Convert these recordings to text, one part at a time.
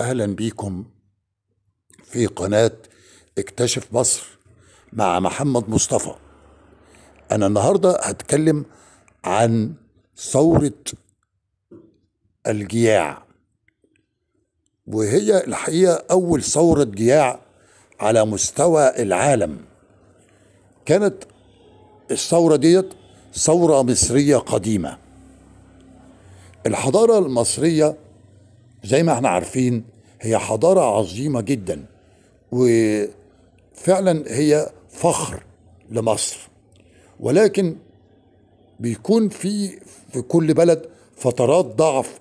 أهلا بيكم في قناة اكتشف مصر مع محمد مصطفى. أنا النهارده هتكلم عن ثورة الجياع وهي الحقيقة أول ثورة جياع على مستوى العالم. كانت الثورة ديت ثورة مصرية قديمة. الحضارة المصرية زي ما إحنا عارفين هي حضارة عظيمة جدا وفعلا هي فخر لمصر. ولكن بيكون في في كل بلد فترات ضعف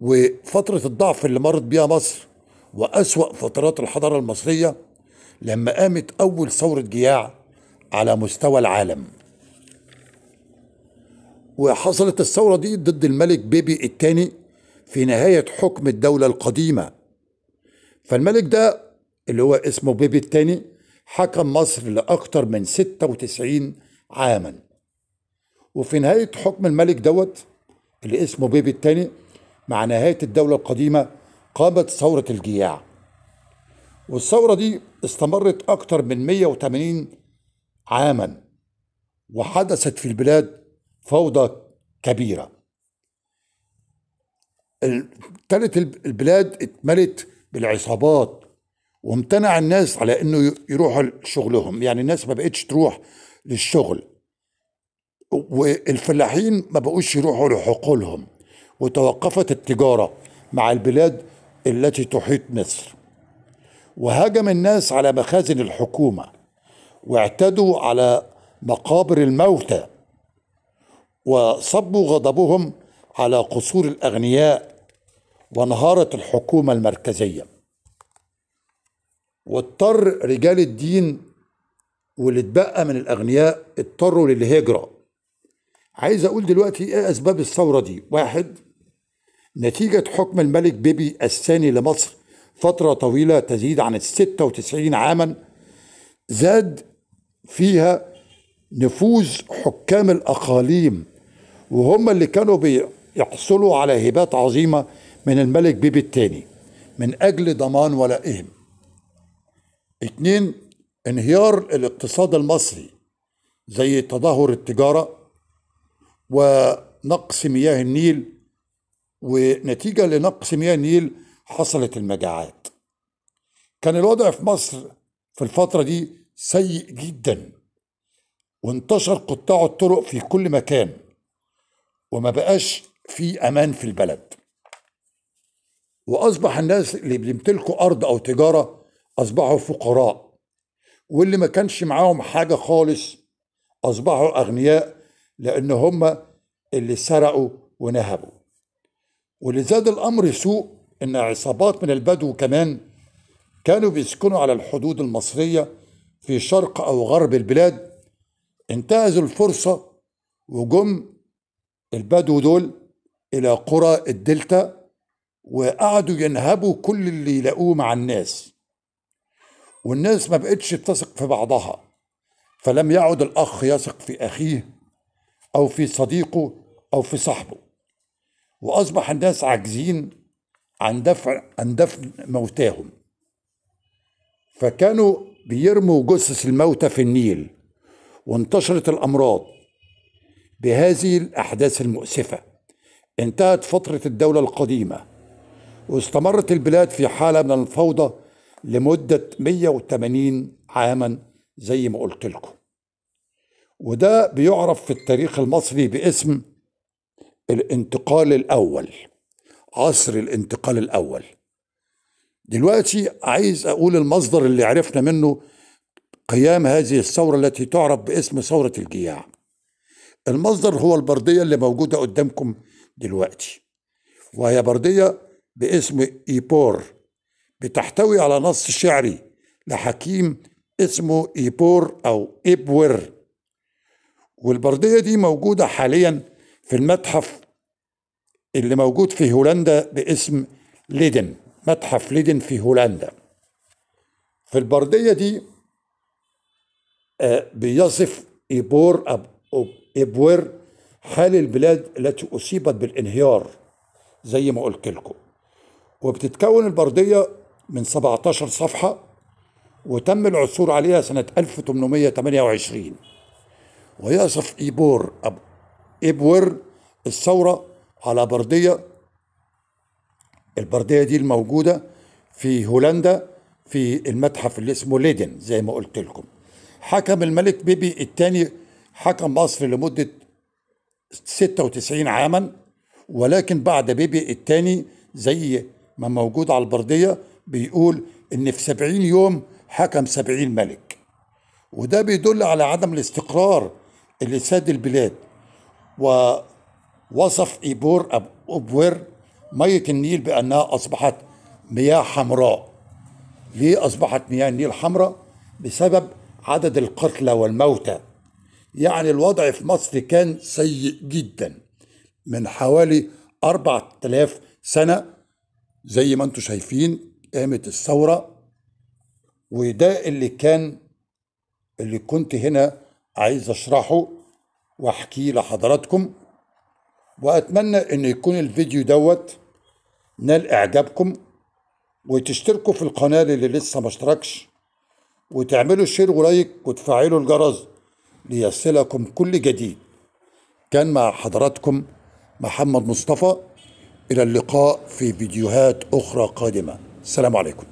وفترة الضعف اللي مرت بيها مصر وأسوأ فترات الحضارة المصرية لما قامت أول ثورة جياع على مستوى العالم. وحصلت الثورة دي ضد الملك بيبي الثاني في نهاية حكم الدولة القديمة. فالملك ده اللي هو اسمه بيبي الثاني حكم مصر لأكثر من 96 عاما. وفي نهاية حكم الملك دوت اللي اسمه بيبي الثاني مع نهاية الدولة القديمة قامت ثورة الجياع. والثورة دي استمرت أكثر من 180 عاما وحدثت في البلاد فوضى كبيرة. ابتدت البلاد اتملت بالعصابات وامتنع الناس على إنه يروحوا شغلهم يعني الناس ما بقتش تروح للشغل. والفلاحين ما بقوش يروحوا لحقولهم. وتوقفت التجارة مع البلاد التي تحيط مصر. وهاجم الناس على مخازن الحكومة. واعتدوا على مقابر الموتى. وصبوا غضبهم على قصور الأغنياء وانهارت الحكومة المركزية. واضطر رجال الدين واللي اتبقى من الأغنياء اضطروا للهجرة. عايز أقول دلوقتي إيه أسباب الثورة دي؟ واحد نتيجة حكم الملك بيبي الثاني لمصر فترة طويلة تزيد عن الستة وتسعين عاما زاد فيها نفوذ حكام الأقاليم وهم اللي كانوا بيحصلوا على هبات عظيمة من الملك بيبي الثاني من أجل ضمان ولائهم. اتنين انهيار الاقتصاد المصري زي تدهور التجارة ونقص مياه النيل ونتيجة لنقص مياه النيل حصلت المجاعات. كان الوضع في مصر في الفترة دي سيء جدا وانتشر قطاع الطرق في كل مكان وما بقاش في أمان في البلد. وأصبح الناس اللي بيمتلكوا أرض أو تجارة أصبحوا فقراء. واللي ما كانش معاهم حاجة خالص أصبحوا أغنياء لأن هم اللي سرقوا ونهبوا. واللي زاد الأمر سوء إن عصابات من البدو كمان كانوا بيسكنوا على الحدود المصرية في شرق أو غرب البلاد. انتهزوا الفرصة وجم البدو دول إلى قرى الدلتا وقعدوا ينهبوا كل اللي يلاقوه مع الناس. والناس ما بقتش تثق في بعضها. فلم يعد الأخ يثق في أخيه أو في صديقه أو في صاحبه. وأصبح الناس عاجزين عن دفع عن دفن موتاهم. فكانوا بيرموا جثث الموتى في النيل وانتشرت الأمراض بهذه الأحداث المؤسفة. انتهت فترة الدولة القديمة. واستمرت البلاد في حالة من الفوضى لمدة 180 عاما زي ما قلت لكم. وده بيعرف في التاريخ المصري باسم الانتقال الأول عصر الانتقال الأول. دلوقتي عايز أقول المصدر اللي عرفنا منه قيام هذه الثورة التي تعرف باسم ثورة الجياع. المصدر هو البردية اللي موجودة قدامكم دلوقتي وهي بردية باسم إيبوور. بتحتوي على نص شعري لحكيم اسمه إيبوور أو ابور والبردية دي موجودة حاليا في المتحف اللي موجود في هولندا باسم ليدن متحف ليدن في هولندا. في البردية دي بيصف إيبور أو إبور حال البلاد التي أصيبت بالانهيار زي ما قلت لكم. وبتتكون البردية من 17 صفحة وتم العثور عليها سنة 1828 ويصف إيبور أب إبور الثورة على بردية. البردية دي الموجودة في هولندا في المتحف اللي اسمه ليدن زي ما قلت لكم. حكم الملك بيبي الثاني حكم مصر لمدة 96 عاما ولكن بعد بيبي الثاني زي ما موجود على البردية بيقول إن في 70 يوم حكم 70 ملك. وده بيدل على عدم الاستقرار اللي ساد البلاد. ووصف إيبور أب أوبوير مية النيل بأنها أصبحت مياه حمراء. ليه أصبحت مياه النيل حمراء؟ بسبب عدد القتلى والموتى. يعني الوضع في مصر كان سيء جدا. من حوالي أربعة آلاف سنة زي ما أنتم شايفين قامت الثورة وده اللي كان اللي كنت هنا عايز أشرحه وأحكيه لحضراتكم. وأتمنى إن يكون الفيديو دوت نال إعجابكم وتشتركوا في القناة اللي لسه ما اشتركش وتعملوا share و like وتفعلوا الجرس ليصلكم كل جديد. كان مع حضراتكم محمد مصطفى. إلى اللقاء في فيديوهات أخرى قادمة. السلام عليكم.